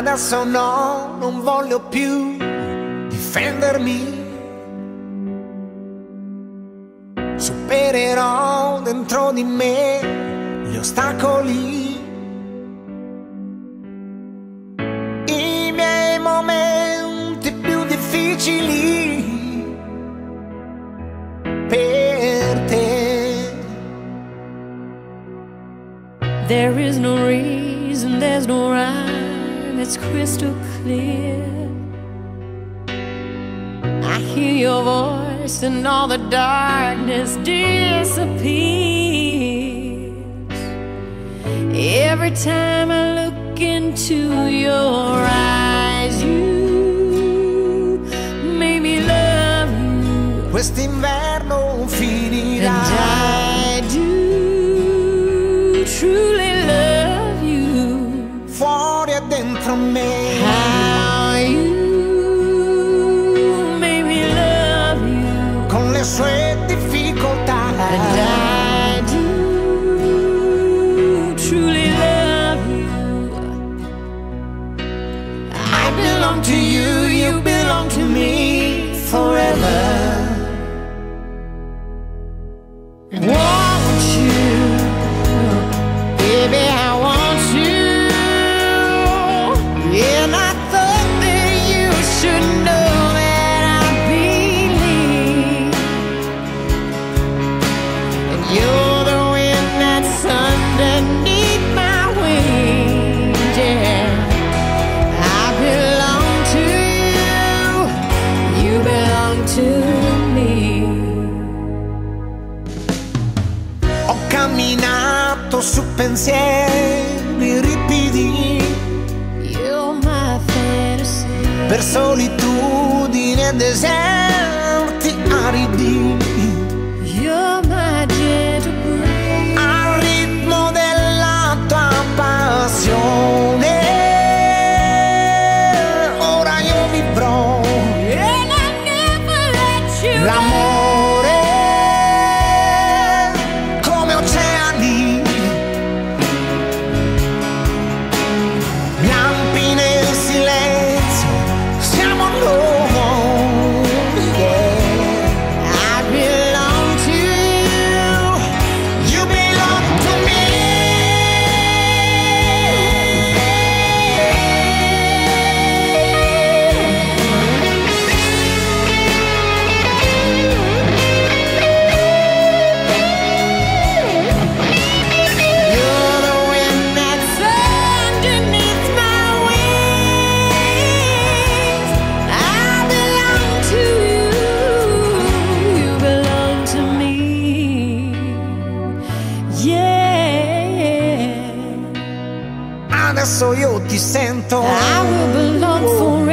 Adesso no, non voglio più difendermi. Supererò dentro di me gli ostacoli. I miei momenti più difficili per te. There is no reason, there's no rhyme, it's crystal clear. I hear your voice and all the darkness disappears. Every time I look into your eyes, you make me love you. Quest'inverno And. I do truly dentro me. How you made me love you. con le sue difficoltà. And I do truly love you. I belong to you, you belong to me forever. su pensieri ripidi. Per solitudine e deserti aridi. Adesso io ti sento. I will belong forever.